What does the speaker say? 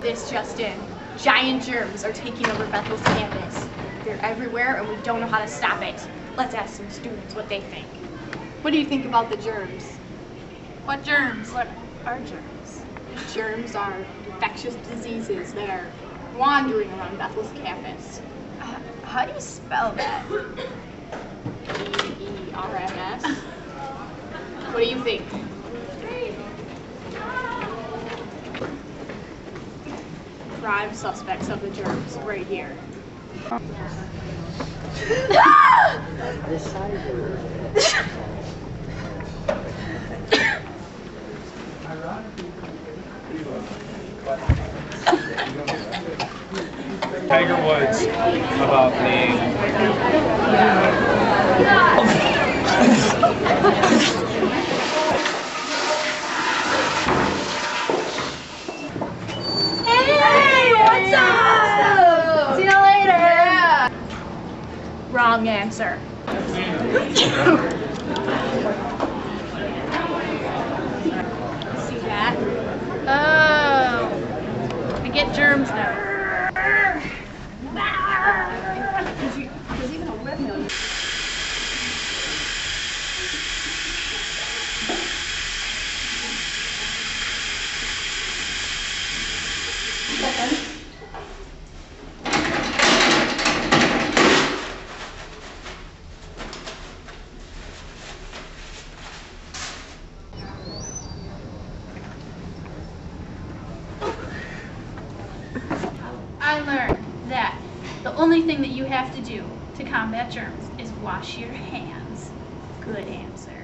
this just in. Giant germs are taking over Bethel's campus. They're everywhere and we don't know how to stop it. Let's ask some students what they think. What do you think about the germs? What germs? What are germs? Germs are infectious diseases that are wandering around Bethel's campus. H- uh, How do you spell that? E-E-R-M-S. What do you think? Prime suspects of the germs right here. Tiger Woods about being What's up? See you later. Wrong answer. See that? Oh, I get germs now. There's learned that the only thing that you have to do to combat germs is wash your hands. Good answer.